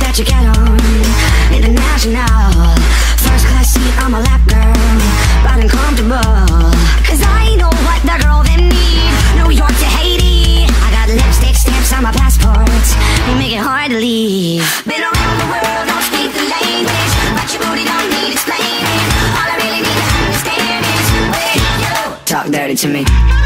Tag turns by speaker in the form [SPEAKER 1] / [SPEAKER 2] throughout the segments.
[SPEAKER 1] that you get on. International First class seat on my lap, girl. But uncomfortable Cause I know what the girl they need. New York to Haiti. I got lipstick stamps on my passport. You make it hard to leave. Been around the world, don't speak the language. But your booty don't need explaining. All I really need you Talk dirty to me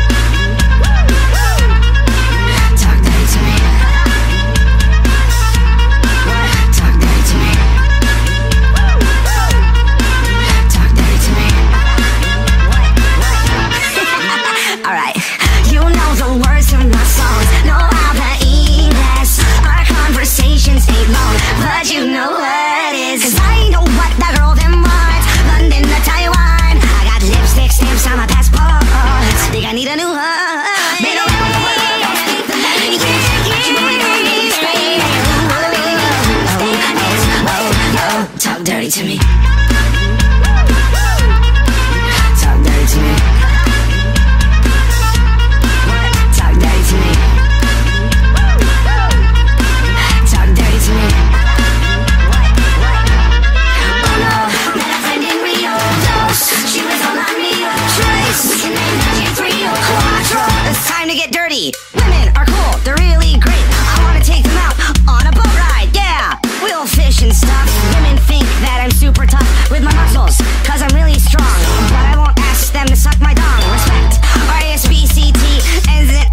[SPEAKER 1] Understand is, oh, oh, talk dirty to me. get dirty. Women are cool, they're really great. I wanna take them out on a boat ride, yeah. We'll fish and stuff. Women think that I'm super tough with my muscles, cause I'm really strong. But I won't ask them to suck my dong. Respect, R-A-S-B-C-T, ends it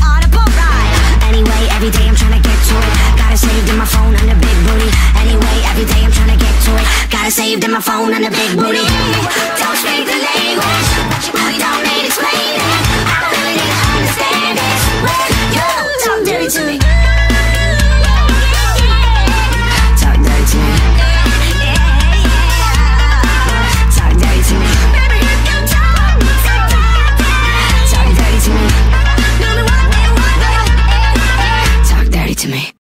[SPEAKER 1] on a boat ride. Anyway, every day I'm trying to get to it. Got it saved in my phone on a big booty. Anyway, every day I'm trying to get to it. Got it saved in my phone on a big booty. Don't speak.